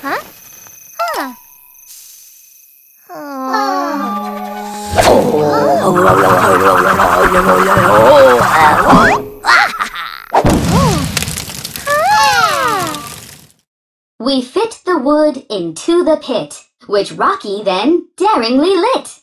Huh? Huh. We fit the wood into the pit, which Rocky then daringly lit.